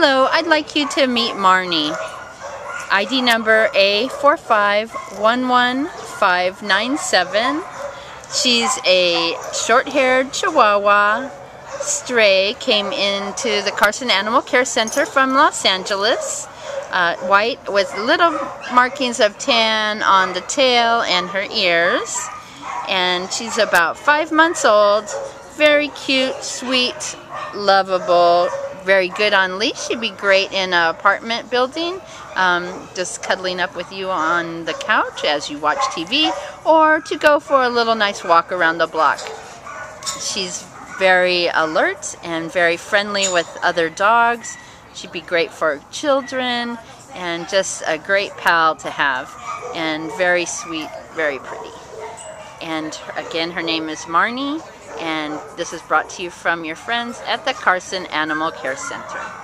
Hello, I'd like you to meet Marnie. ID number A4511597. She's a short-haired Chihuahua stray, came into the Carson Animal Care Center from Los Angeles. Uh, white with little markings of tan on the tail and her ears. And she's about five months old. Very cute, sweet, lovable, very good on leash. She'd be great in an apartment building, um, just cuddling up with you on the couch as you watch TV, or to go for a little nice walk around the block. She's very alert and very friendly with other dogs. She'd be great for children and just a great pal to have and very sweet, very pretty. And again, her name is Marnie and this is brought to you from your friends at the Carson Animal Care Center.